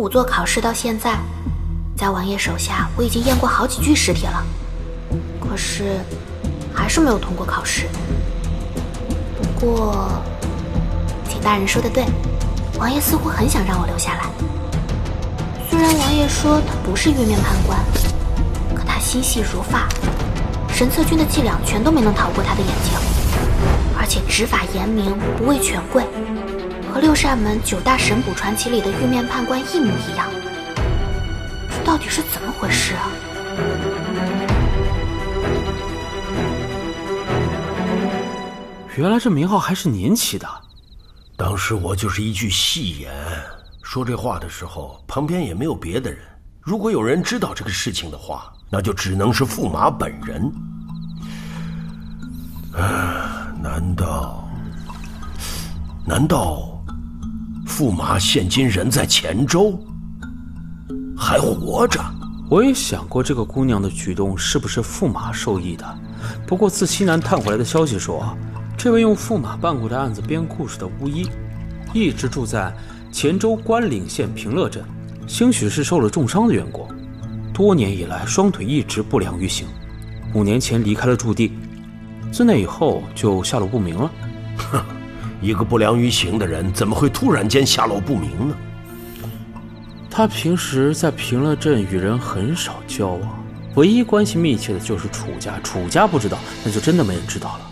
仵作考试到现在，在王爷手下，我已经验过好几具尸体了，可是还是没有通过考试。不过，请大人说的对，王爷似乎很想让我留下来。虽然王爷说他不是玉面判官，可他心细如发，神策军的伎俩全都没能逃过他的眼睛，而且执法严明，不畏权贵。和六扇门九大神捕传奇里的玉面判官一模一样，这到底是怎么回事啊？原来这名号还是您起的。当时我就是一句戏言，说这话的时候，旁边也没有别的人。如果有人知道这个事情的话，那就只能是驸马本人。啊，难道？难道？驸马现今人在黔州，还活着。我也想过这个姑娘的举动是不是驸马授意的。不过自西南探回来的消息说，这位用驸马办过的案子编故事的巫医，一直住在黔州关岭县平乐镇，兴许是受了重伤的缘故，多年以来双腿一直不良于行。五年前离开了驻地，自那以后就下落不明了。哼。一个不良于行的人，怎么会突然间下落不明呢？他平时在平乐镇与人很少交往，唯一关系密切的就是楚家。楚家不知道，那就真的没人知道了。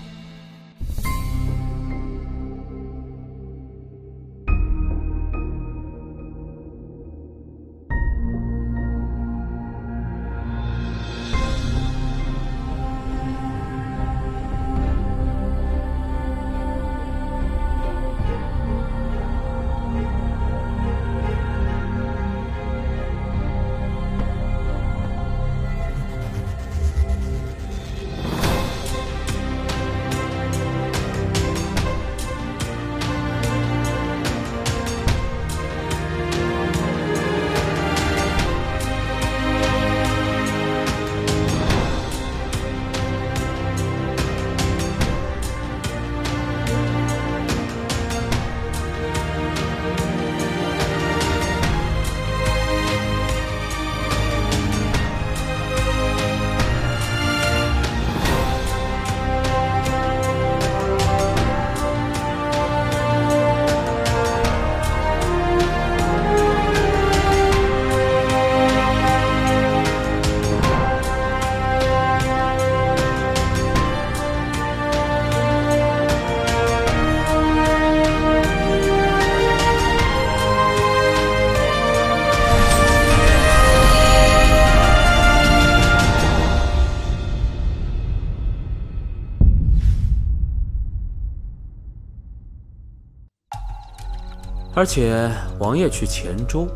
而且王爷去黔州，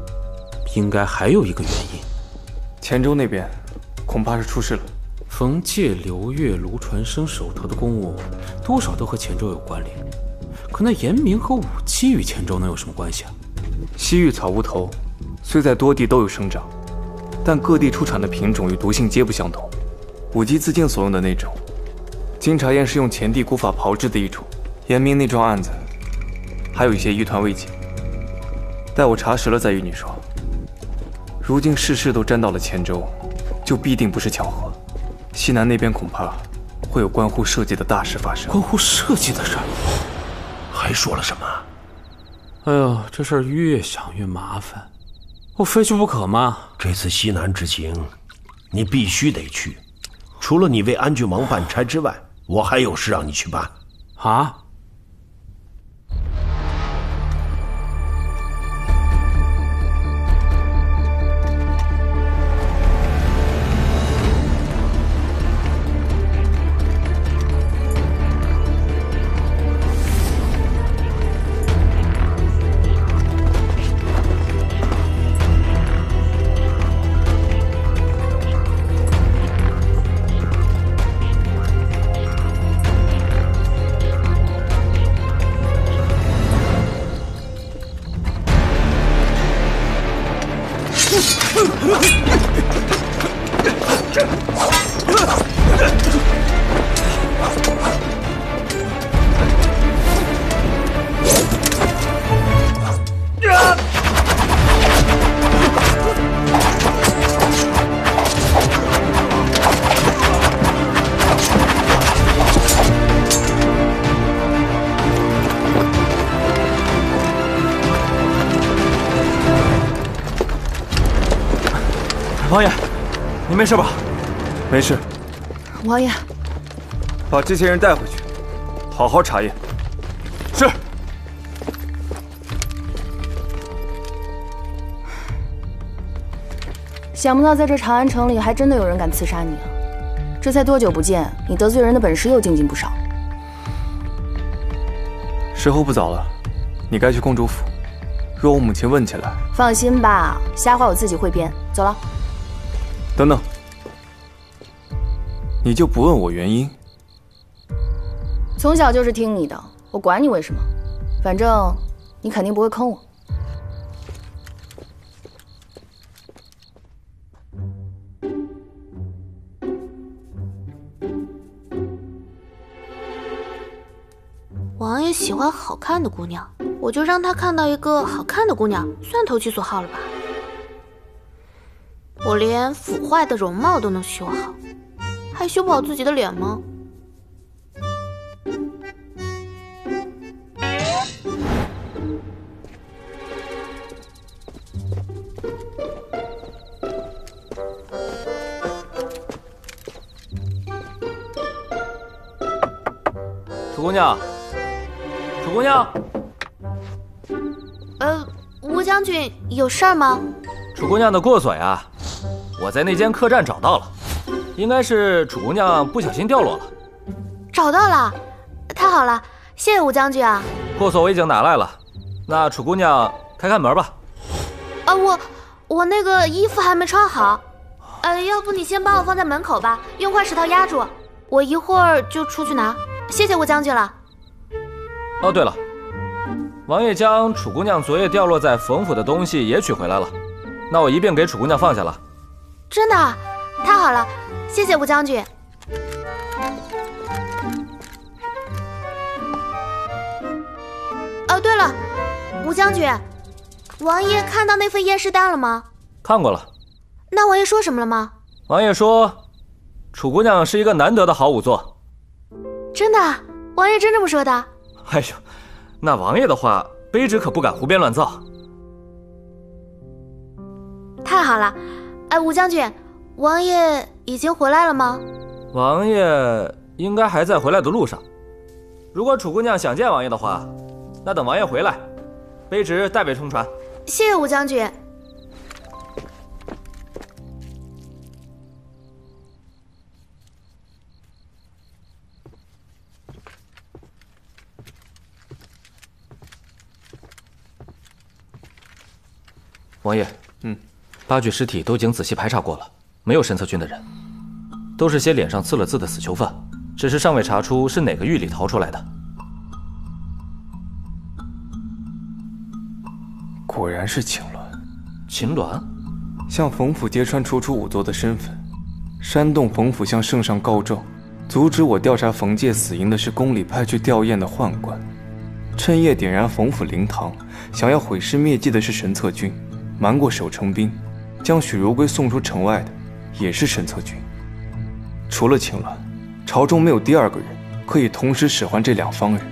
应该还有一个原因。黔州那边恐怕是出事了。冯介、刘月、卢传生手头的公务，多少都和黔州有关联。可那严明和武姬与黔州能有什么关系啊？西域草乌头，虽在多地都有生长，但各地出产的品种与毒性皆不相同。武姬自尽所用的那种，经查验是用前帝古法炮制的一种。严明那桩案子，还有一些疑团未解。待我查实了再与你说。如今事事都沾到了黔州，就必定不是巧合。西南那边恐怕会有关乎社稷的大事发生。关乎社稷的事，还说了什么？哎呦，这事儿越想越麻烦，我非去不可吗？这次西南之行，你必须得去。除了你为安郡王办差之外，我还有事让你去办。啊？没事吧？没事。王爷，把这些人带回去，好好查验。是。想不到在这长安城里，还真的有人敢刺杀你啊！这才多久不见，你得罪人的本事又精进不少。时候不早了，你该去公主府。若我母亲问起来，放心吧，瞎话我自己会编。走了。等等，你就不问我原因？从小就是听你的，我管你为什么，反正你肯定不会坑我。王爷喜欢好看的姑娘，我就让他看到一个好看的姑娘，算投其所好了吧。我连腐坏的容貌都能修好，还修不好自己的脸吗？楚姑娘。楚姑娘，呃，吴将军有事儿吗？楚姑娘的过锁呀，我在那间客栈找到了，应该是楚姑娘不小心掉落了。找到了，太好了，谢谢吴将军啊。破锁我已经拿来了，那楚姑娘开开门吧。啊，我我那个衣服还没穿好，呃，要不你先帮我放在门口吧，用块石头压住，我一会儿就出去拿。谢谢吴将军了。哦，对了，王爷将楚姑娘昨夜掉落在冯府的东西也取回来了，那我一并给楚姑娘放下了。真的，太好了，谢谢吴将军。哦，对了，吴将军，王爷看到那份验尸单了吗？看过了。那王爷说什么了吗？王爷说，楚姑娘是一个难得的好仵作。真的，王爷真这么说的？哎呦，那王爷的话，卑职可不敢胡编乱造。太好了，哎，吴将军，王爷已经回来了吗？王爷应该还在回来的路上。如果楚姑娘想见王爷的话，那等王爷回来，卑职代为通传。谢谢吴将军。王爷，嗯，八具尸体都已经仔细排查过了，没有神策军的人，都是些脸上刺了字的死囚犯，只是尚未查出是哪个狱里逃出来的。果然是秦鸾。秦鸾，向冯府揭穿楚楚仵作的身份，煽动冯府向圣上告状，阻止我调查冯介死因的是宫里派去吊唁的宦官，趁夜点燃冯府灵堂，想要毁尸灭迹的是神策军。瞒过守城兵，将许如归送出城外的，也是神策军。除了秦鸾，朝中没有第二个人可以同时使唤这两方人。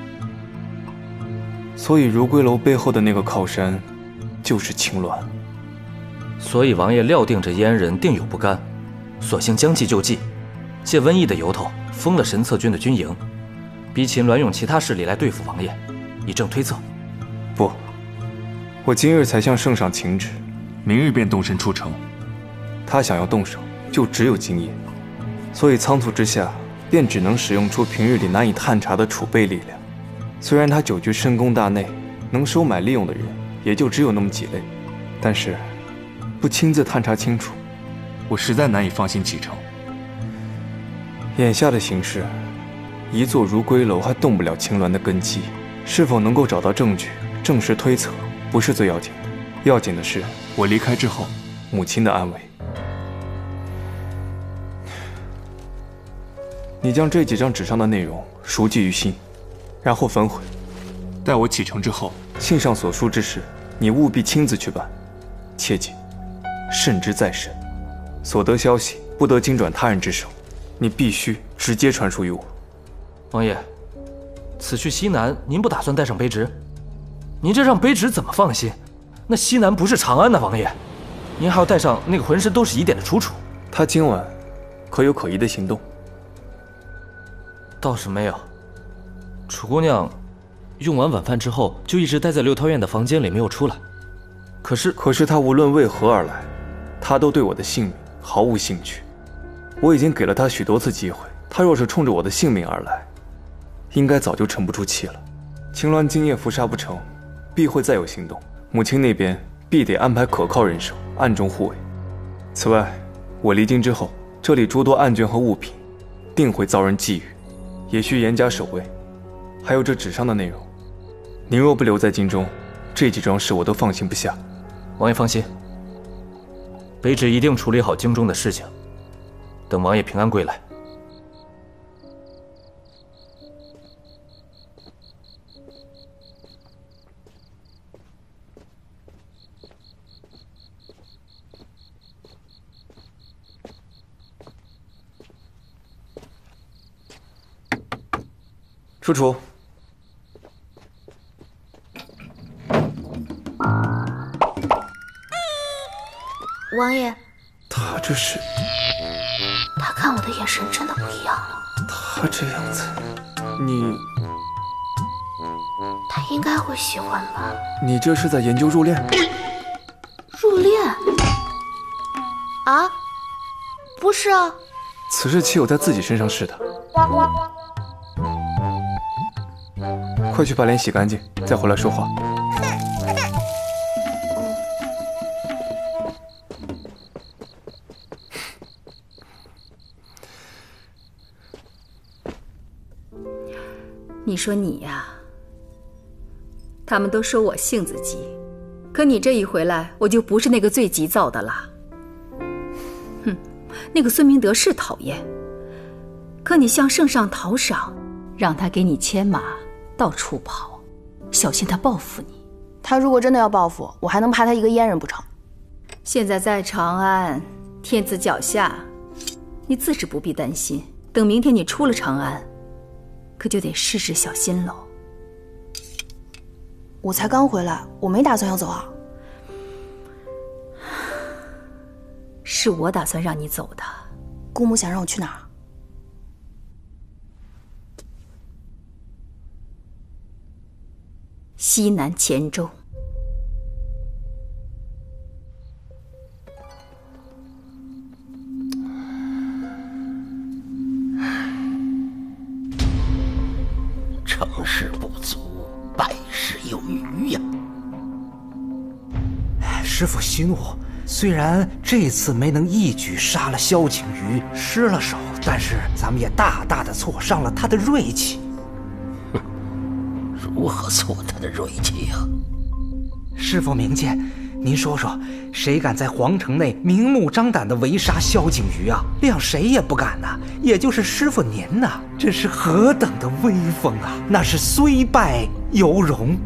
所以如归楼背后的那个靠山，就是秦鸾。所以王爷料定这阉人定有不甘，索性将计就计，借瘟疫的由头封了神策军的军营，逼秦鸾用其他势力来对付王爷，以正推测。不，我今日才向圣上请旨。明日便动身出城。他想要动手，就只有今夜，所以仓促之下，便只能使用出平日里难以探查的储备力量。虽然他久居深宫大内，能收买利用的人也就只有那么几类，但是不亲自探查清楚，我实在难以放心启程。眼下的形势，一座如归楼还动不了青鸾的根基，是否能够找到证据证实推测，不是最要紧的。要紧的是，我离开之后，母亲的安危。你将这几张纸上的内容熟记于心，然后焚毁。待我启程之后，信上所述之事，你务必亲自去办，切记，慎之再慎。所得消息不得经转他人之手，你必须直接传输于我。王爷，此去西南，您不打算带上卑职？您这让卑职怎么放心？那西南不是长安的王爷，您还要带上那个浑身都是疑点的楚楚。他今晚可有可疑的行动？倒是没有。楚姑娘用完晚饭之后就一直待在六韬院的房间里没有出来。可是，可是她无论为何而来，她都对我的性命毫无兴趣。我已经给了她许多次机会，她若是冲着我的性命而来，应该早就沉不住气了。青鸾今夜伏杀不成，必会再有行动。母亲那边必得安排可靠人手暗中护卫。此外，我离京之后，这里诸多案卷和物品，定会遭人觊觎，也需严加守卫。还有这纸上的内容，您若不留在京中，这几桩事我都放心不下。王爷放心，卑职一定处理好京中的事情。等王爷平安归来。楚楚，王爷，他这是……他看我的眼神真的不一样了。他这样子，你……他应该会喜欢吧？你这是在研究入殓？入殓？啊？不是啊。此事岂有在自己身上试的？快去把脸洗干净，再回来说话。你说你呀，他们都说我性子急，可你这一回来，我就不是那个最急躁的了。哼，那个孙明德是讨厌，可你向圣上讨赏，让他给你牵马到处跑，小心他报复你。他如果真的要报复，我还能怕他一个阉人不成？现在在长安，天子脚下，你自是不必担心。等明天你出了长安。可就得事事小心喽。我才刚回来，我没打算要走啊。是我打算让你走的。姑母想让我去哪儿？西南黔州。成事不足，败事有余呀师傅息怒，虽然这次没能一举杀了萧景瑜，失了手，但是咱们也大大的挫伤了他的锐气。哼，如何挫他的锐气啊？师傅明鉴，您说说，谁敢在皇城内明目张胆的围杀萧景瑜啊？谅谁也不敢呐。也就是师傅您呐，这是何等的威风啊！那是虽败犹荣。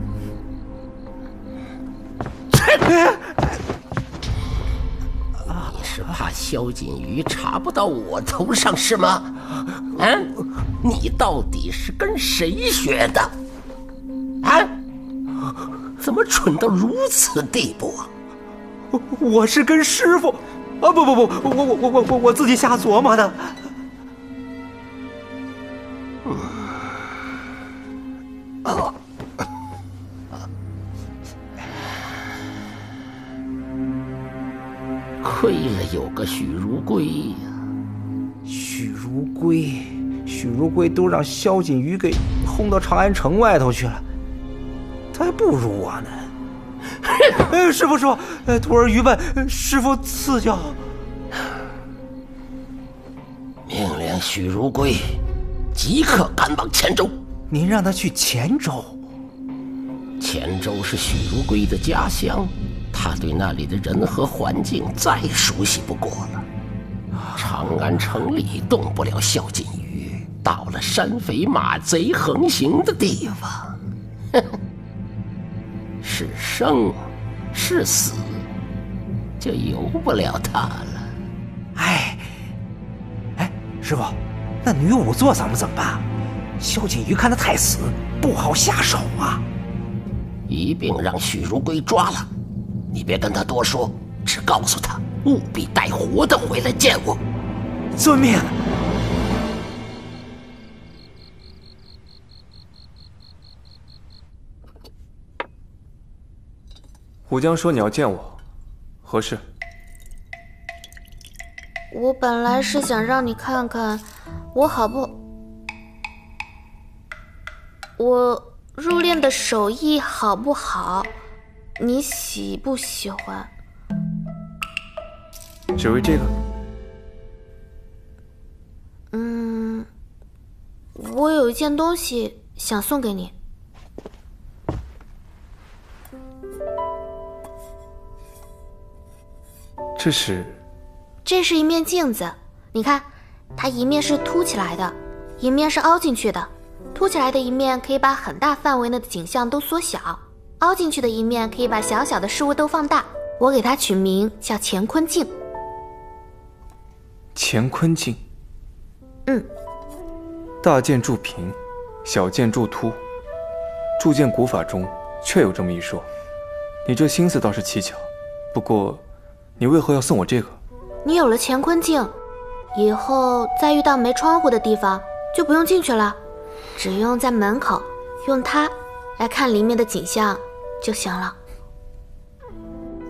你是怕萧景瑜查不到我头上是吗？嗯，你到底是跟谁学的？啊？怎么蠢到如此地步啊？我我是跟师傅，啊不不不，我我我我我我自己瞎琢磨的。亏了有个许如归呀！许如归，许如归都让萧锦瑜给轰到长安城外头去了，他还不如我呢。哎，师傅说，徒儿愚笨，师傅赐教。命令许如归即刻赶往黔州。您让他去黔州？黔州是许如归的家乡。他对那里的人和环境再熟悉不过了。长安城里动不了小锦鱼，到了山匪马贼横行的地方，是生是死，就由不了他了。哎，哎，师傅，那女仵作咱们怎么办？萧锦瑜看得太死，不好下手啊。一并让许如归抓了。你别跟他多说，只告诉他务必带活的回来见我。遵命。胡江说你要见我，何事？我本来是想让你看看我好不，我入殓的手艺好不好，你喜不喜欢？只为这个？嗯，我有一件东西想送给你。这是，这是一面镜子，你看，它一面是凸起来的，一面是凹进去的。凸起来的一面可以把很大范围内的景象都缩小，凹进去的一面可以把小小的事物都放大。我给它取名叫乾坤镜。乾坤镜。嗯。大剑铸平，小剑铸凸。铸剑古法中确有这么一说。你这心思倒是蹊跷，不过。你为何要送我这个？你有了乾坤镜，以后再遇到没窗户的地方，就不用进去了，只用在门口用它来看里面的景象就行了。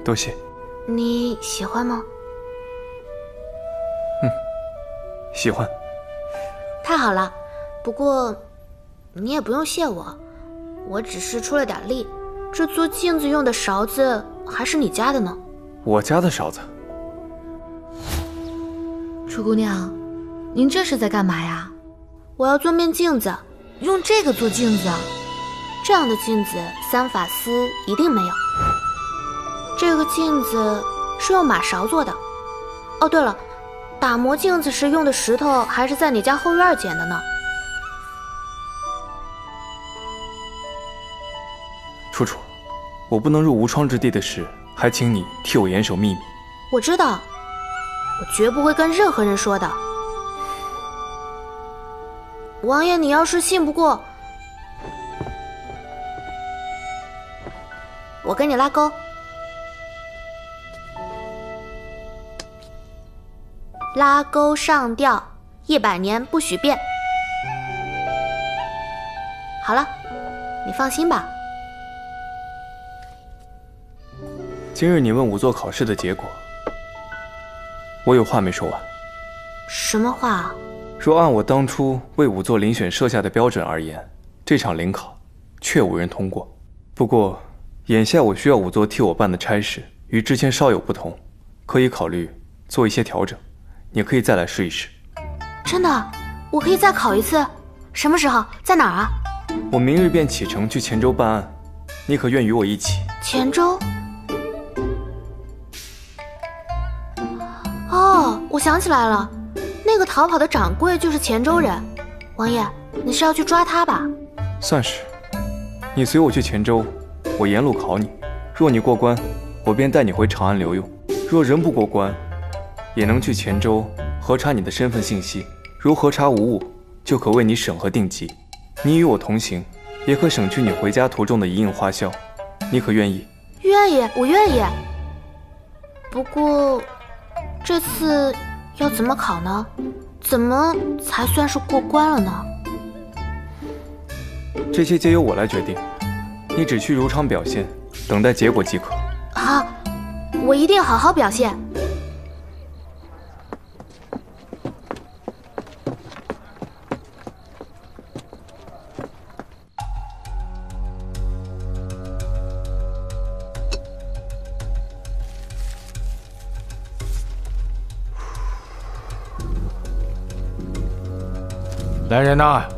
多谢。你喜欢吗？嗯，喜欢。太好了，不过你也不用谢我，我只是出了点力。这做镜子用的勺子还是你家的呢。我家的勺子，楚姑娘，您这是在干嘛呀？我要做面镜子，用这个做镜子，这样的镜子三法司一定没有。这个镜子是用马勺做的。哦，对了，打磨镜子时用的石头还是在你家后院捡的呢。楚楚，我不能入无窗之地的事。还请你替我严守秘密。我知道，我绝不会跟任何人说的。王爷，你要是信不过，我跟你拉钩。拉钩上吊，一百年不许变。好了，你放心吧。今日你问仵作考试的结果，我有话没说完。什么话？若按我当初为仵作遴选设下的标准而言，这场临考确无人通过。不过，眼下我需要仵作替我办的差事与之前稍有不同，可以考虑做一些调整。你可以再来试一试。真的？我可以再考一次？什么时候？在哪儿啊？我明日便启程去黔州办案，你可愿与我一起？黔州？我想起来了，那个逃跑的掌柜就是黔州人。王爷，你是要去抓他吧？算是。你随我去黔州，我沿路考你。若你过关，我便带你回长安留用；若人不过关，也能去黔州核查你的身份信息。如核查无误，就可为你审核定级。你与我同行，也可省去你回家途中的一应花销。你可愿意？愿意，我愿意。不过。这次要怎么考呢？怎么才算是过关了呢？这些皆由我来决定，你只需如常表现，等待结果即可。好，我一定好好表现。呐！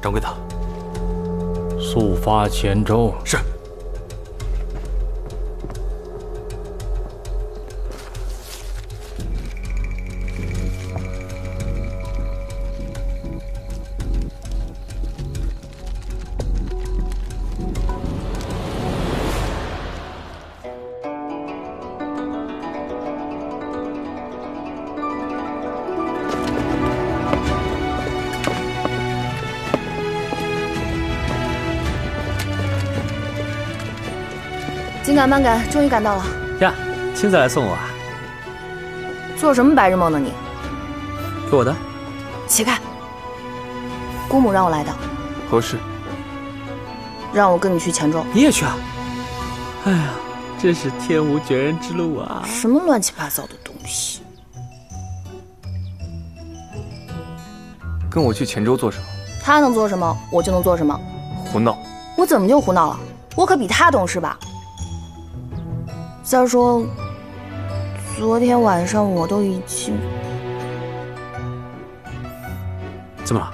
掌柜的，速发黔州。是。紧赶慢赶，终于赶到了。呀，亲自来送我啊？做什么白日梦呢你？给我的。起开！姑母让我来的。何事？让我跟你去黔州。你也去啊？哎呀，真是天无绝人之路啊！什么乱七八糟的东西？跟我去黔州做什么？他能做什么，我就能做什么。胡闹！我怎么就胡闹了？我可比他懂事吧？再说，昨天晚上我都已经……怎么了？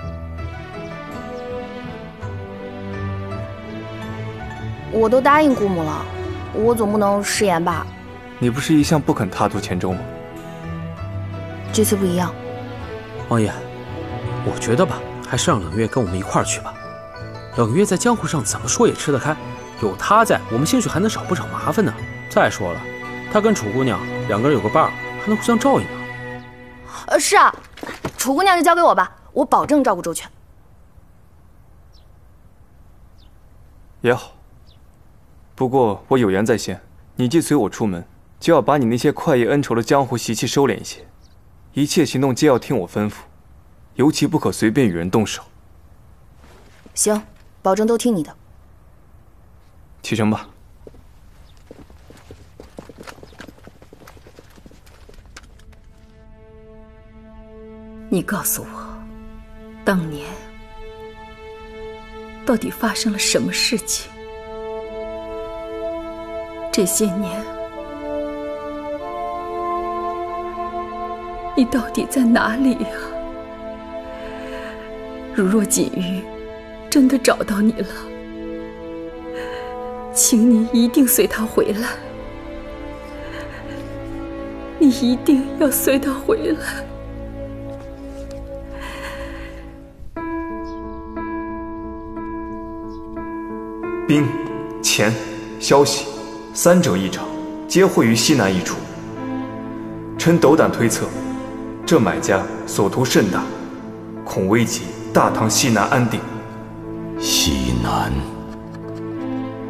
我都答应姑母了，我总不能食言吧？你不是一向不肯踏足黔州吗？这次不一样。王爷，我觉得吧，还是让冷月跟我们一块儿去吧。冷月在江湖上怎么说也吃得开，有她在，我们兴许还能少不少麻烦呢。再说了，他跟楚姑娘两个人有个伴儿，还能互相照应呢。呃，是啊，楚姑娘就交给我吧，我保证照顾周全。也好。不过我有言在先，你既随我出门，就要把你那些快意恩仇的江湖习气收敛一些，一切行动皆要听我吩咐，尤其不可随便与人动手。行，保证都听你的。启程吧。你告诉我，当年到底发生了什么事情？这些年，你到底在哪里呀？如若锦瑜真的找到你了，请你一定随他回来。你一定要随他回来。兵、钱、消息。三者一场，皆汇于西南一处。臣斗胆推测，这买家所图甚大，恐危及大唐西南安定。西南，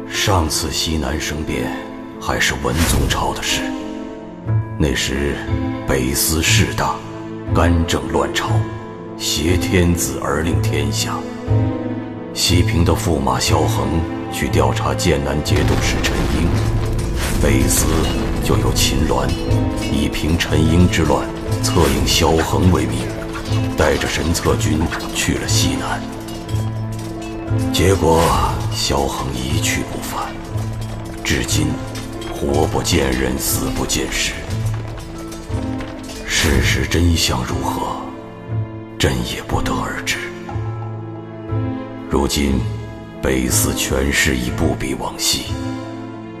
上次西南生变还是文宗朝的事，那时北司势大，干政乱朝，挟天子而令天下。西平的驸马萧衡去调查剑南节度使陈英，北司就由秦鸾以平陈英之乱，策应萧衡为名，带着神策军去了西南。结果萧衡一去不返，至今活不见人，死不见尸。事实真相如何，朕也不得而知。如今，北司权势已不比往昔，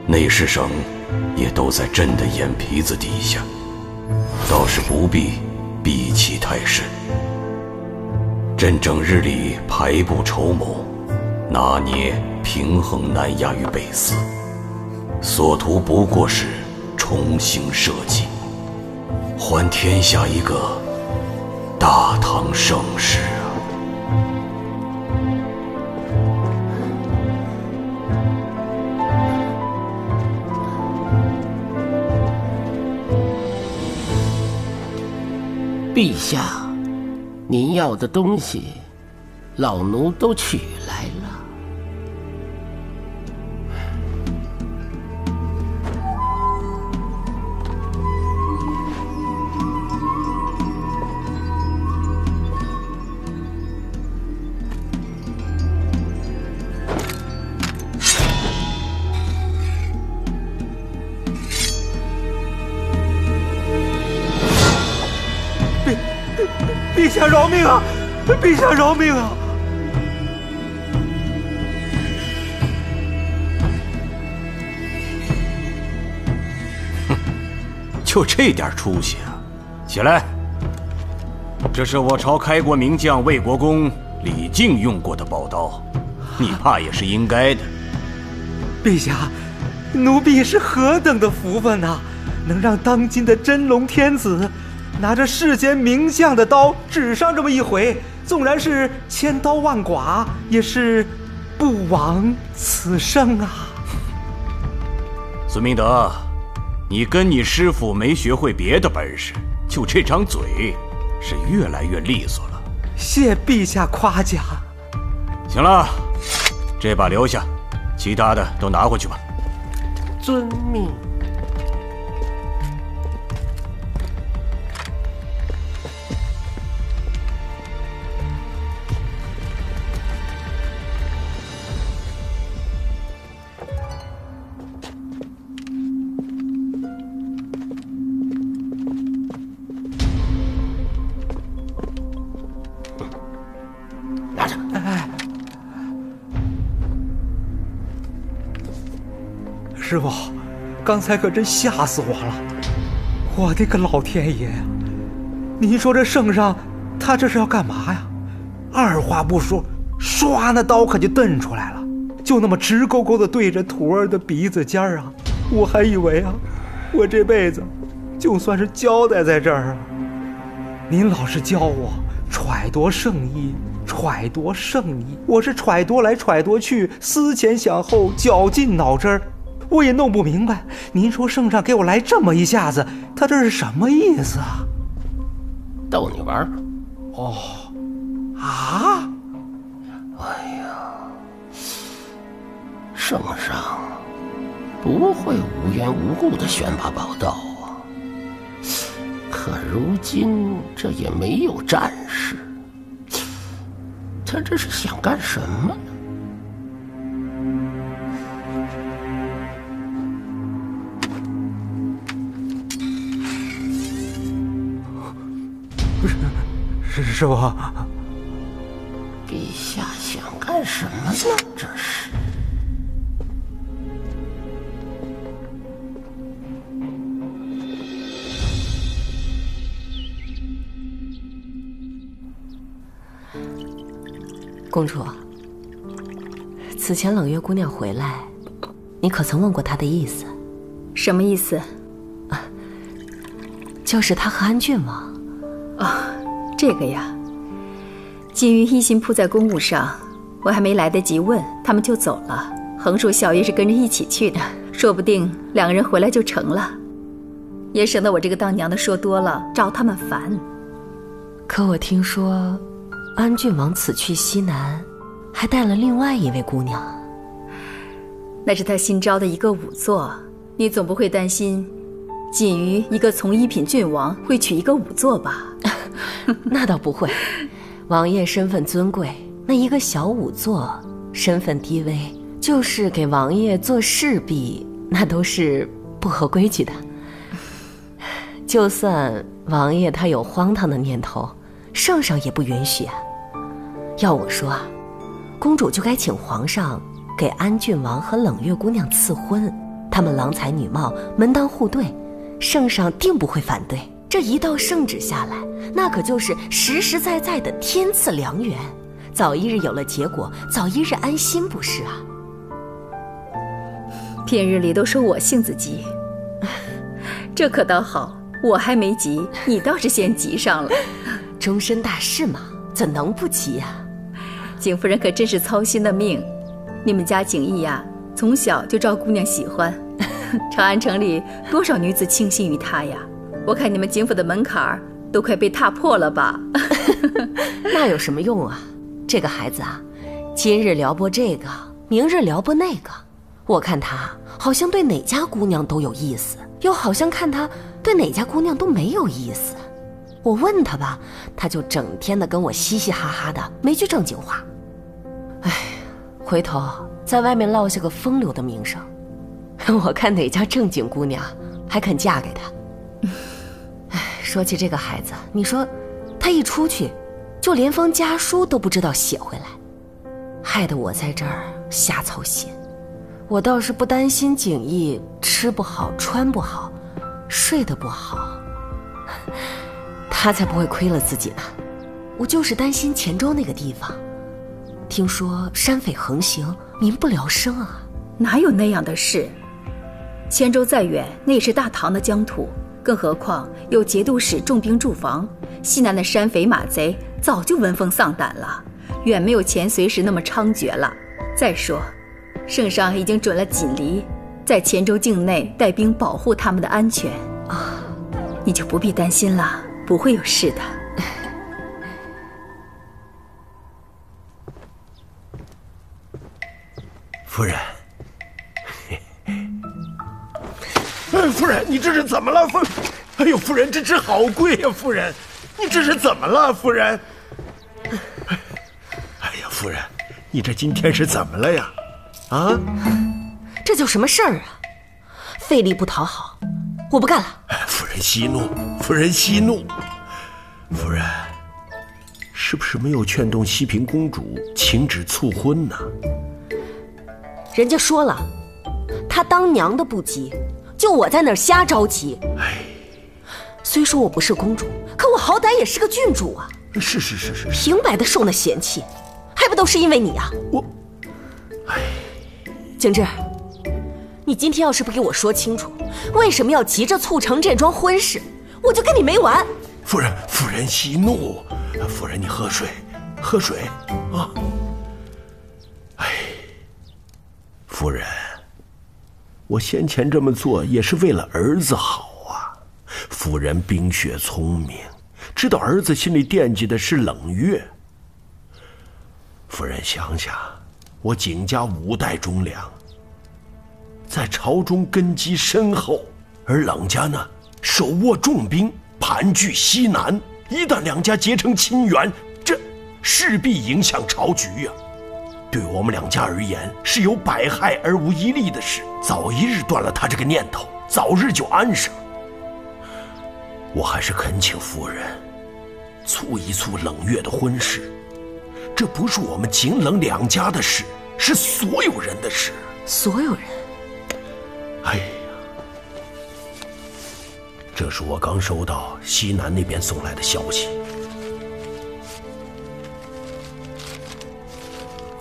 内侍省也都在朕的眼皮子底下，倒是不必避其太甚。朕整日里排布筹谋，拿捏平衡南亚与北司，所图不过是重新设计，还天下一个大唐盛世。陛下，您要的东西，老奴都取来了。饶命啊！哼，就这点出息啊！起来，这是我朝开国名将魏国公李靖用过的宝刀，你怕也是应该的。陛下，奴婢是何等的福分呐！能让当今的真龙天子。拿着世间名将的刀指上这么一回，纵然是千刀万剐，也是不枉此生啊！孙明德，你跟你师傅没学会别的本事，就这张嘴，是越来越利索了。谢陛下夸奖。行了，这把留下，其他的都拿回去吧。遵命。师傅，刚才可真吓死我了！我的个老天爷呀！您说这圣上，他这是要干嘛呀？二话不说，唰，那刀可就瞪出来了，就那么直勾勾的对着徒儿的鼻子尖儿啊！我还以为啊，我这辈子就算是交代在这儿啊。您老是教我揣度圣意，揣度圣意，我是揣度来揣度去，思前想后，绞尽脑汁儿。我也弄不明白，您说圣上给我来这么一下子，他这是什么意思啊？逗你玩儿。哦，啊！哎呀，圣上不会无缘无故的选拔宝刀啊。可如今这也没有战事，他这是想干什么呢？师师傅，陛下想干什么呢？这是。公主，此前冷月姑娘回来，你可曾问过她的意思？什么意思？啊，就是她和安郡王。啊，这个呀，锦瑜一心扑在公务上，我还没来得及问，他们就走了。横竖小玉是跟着一起去的，说不定两个人回来就成了，也省得我这个当娘的说多了，招他们烦。可我听说，安郡王此去西南，还带了另外一位姑娘。那是他新招的一个仵作，你总不会担心，锦瑜一个从一品郡王会娶一个仵作吧？那倒不会，王爷身份尊贵，那一个小仵作身份低微，就是给王爷做侍婢，那都是不合规矩的。就算王爷他有荒唐的念头，圣上也不允许啊。要我说啊，公主就该请皇上给安郡王和冷月姑娘赐婚，他们郎才女貌，门当户对，圣上定不会反对。这一道圣旨下来，那可就是实实在在的天赐良缘，早一日有了结果，早一日安心，不是啊？平日里都说我性子急，这可倒好，我还没急，你倒是先急上了。终身大事嘛，怎能不急呀？景夫人可真是操心的命，你们家景逸呀，从小就招姑娘喜欢，长安城里多少女子倾心于他呀。我看你们景府的门槛儿都快被踏破了吧？那有什么用啊？这个孩子啊，今日撩拨这个，明日撩拨那个。我看他好像对哪家姑娘都有意思，又好像看他对哪家姑娘都没有意思。我问他吧，他就整天的跟我嘻嘻哈哈的，没句正经话。哎，回头在外面落下个风流的名声，我看哪家正经姑娘还肯嫁给他。说起这个孩子，你说，他一出去，就连封家书都不知道写回来，害得我在这儿瞎操心。我倒是不担心景逸吃不好、穿不好、睡得不好，他才不会亏了自己呢。我就是担心黔州那个地方，听说山匪横行，民不聊生啊。哪有那样的事？黔州再远，那也是大唐的疆土。更何况有节度使重兵驻防，西南的山匪马贼早就闻风丧胆了，远没有前隋时那么猖獗了。再说，圣上已经准了锦离，在黔州境内带兵保护他们的安全啊，你就不必担心了，不会有事的。夫人，人，你这是怎么了？夫，哎呦，夫人，这只好贵呀！夫人，你这是怎么了？夫人，哎呀，夫人，你这今天是怎么了呀？啊？这叫什么事儿啊？费力不讨好，我不干了。夫人息怒，夫人息怒。夫人，是不是没有劝动西平公主请旨促婚呢？人家说了，她当娘的不急，就我在那儿瞎着急。哎，虽说我不是公主，可我好歹也是个郡主啊。是是是是，平白的受那嫌弃，还不都是因为你啊？我，哎，景致，你今天要是不给我说清楚，为什么要急着促成这桩婚事，我就跟你没完。夫人，夫人息怒，夫人你喝水，喝水啊。夫人，我先前这么做也是为了儿子好啊。夫人冰雪聪明，知道儿子心里惦记的是冷月。夫人想想，我景家五代忠良，在朝中根基深厚，而冷家呢，手握重兵，盘踞西南。一旦两家结成亲缘，这势必影响朝局呀。对我们两家而言，是有百害而无一利的事。早一日断了他这个念头，早日就安生。我还是恳请夫人，促一促冷月的婚事。这不是我们景冷两家的事，是所有人的事。所有人。哎呀，这是我刚收到西南那边送来的消息。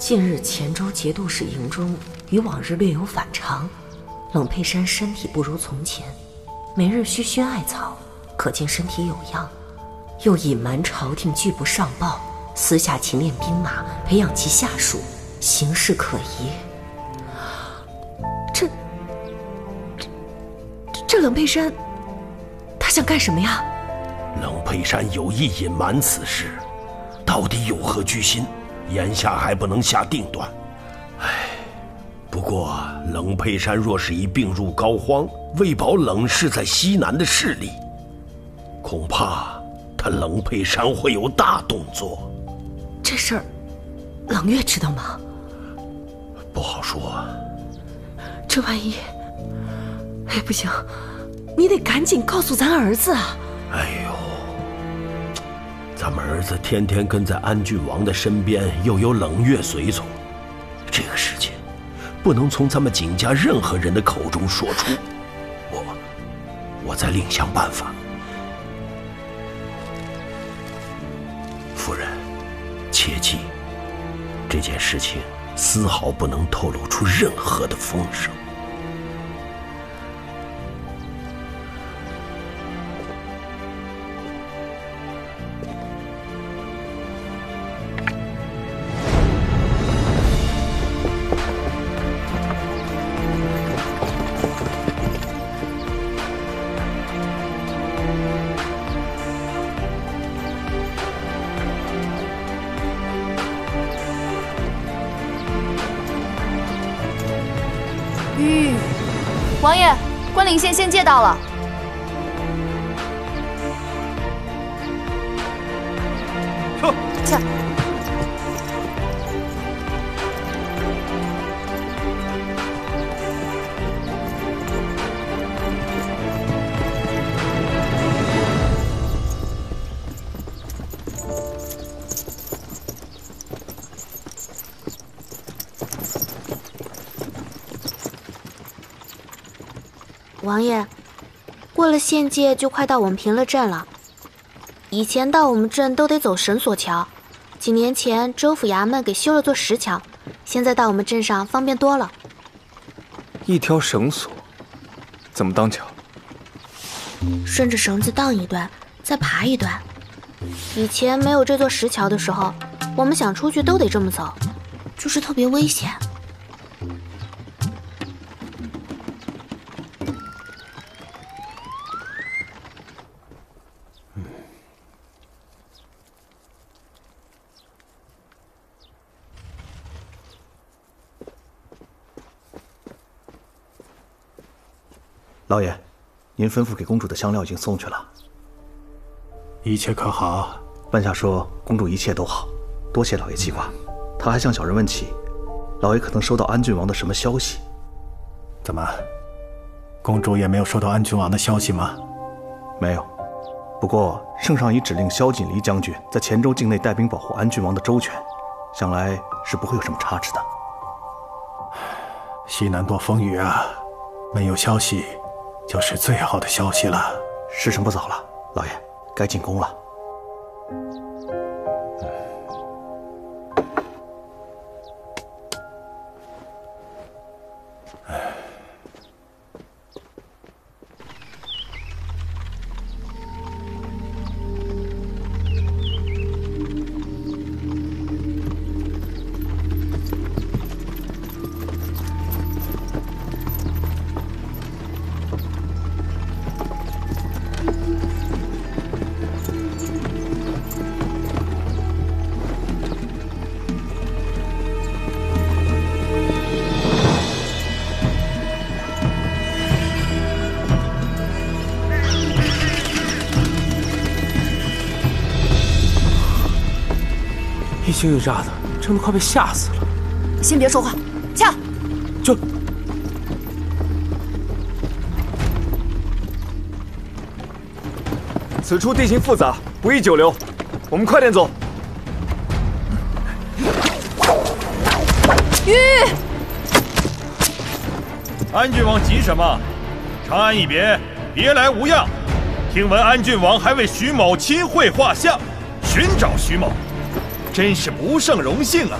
近日黔州节度使营中与往日略有反常，冷佩珊身体不如从前，每日需熏艾草，可见身体有恙。又隐瞒朝廷拒不上报，私下勤练兵马，培养其下属，形势可疑。这这这冷佩珊，他想干什么呀？冷佩珊有意隐瞒此事，到底有何居心？眼下还不能下定断，唉。不过冷佩山若是一病入膏肓，为保冷氏在西南的势力，恐怕他冷佩山会有大动作。这事儿，冷月知道吗？不好说。这万一……哎，不行，你得赶紧告诉咱儿子啊！哎呦。咱们儿子天天跟在安郡王的身边，又有冷月随从，这个事情不能从咱们景家任何人的口中说出。我，我再另想办法。夫人，切记，这件事情丝毫不能透露出任何的风声。王爷，关岭县县界到了。了县界就快到我们平乐镇了。以前到我们镇都得走绳索桥，几年前州府衙门给修了座石桥，现在到我们镇上方便多了。一条绳索，怎么当桥？顺着绳子荡一段，再爬一段。以前没有这座石桥的时候，我们想出去都得这么走，就是特别危险。老爷，您吩咐给公主的香料已经送去了，一切可好？半夏说公主一切都好，多谢老爷记挂。他还向小人问起，老爷可能收到安郡王的什么消息？怎么，公主也没有收到安郡王的消息吗？没有。不过圣上已指令萧锦离将军在黔州境内带兵保护安郡王的周全，想来是不会有什么差池的。西南多风雨啊，没有消息。就是最好的消息了。时辰不早了，老爷，该进宫了。一惊一乍的，真的快被吓死了。先别说话，驾！就此处地形复杂，不宜久留，我们快点走。玉，安郡王急什么？长安一别，别来无恙。听闻安郡王还为徐某亲绘画像，寻找徐某。真是不胜荣幸啊！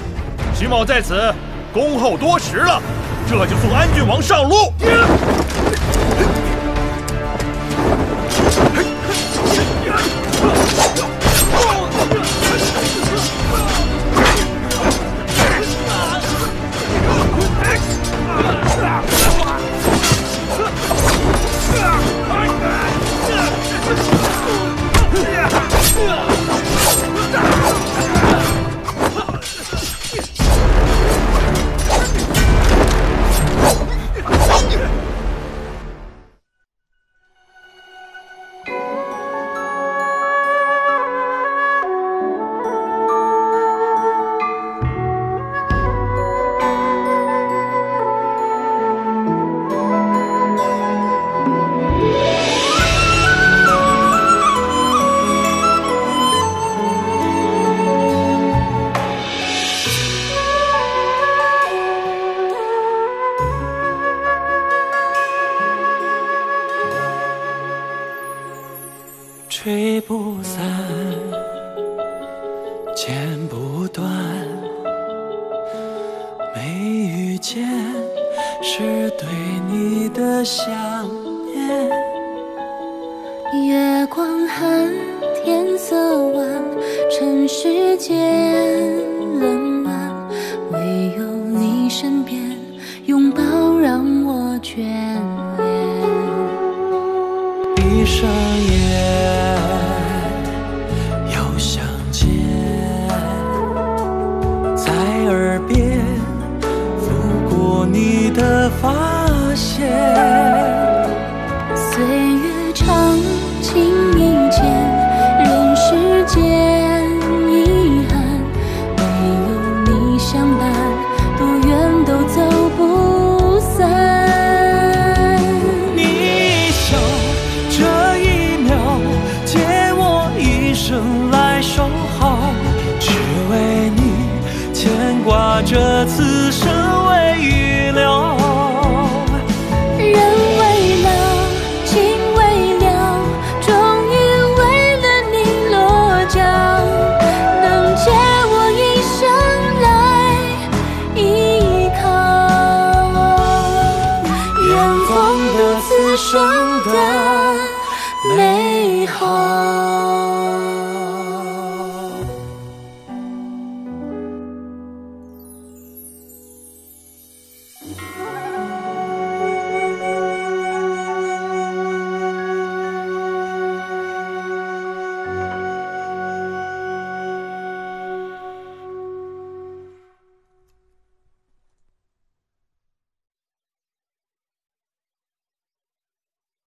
徐某在此恭候多时了，这就送安郡王上路。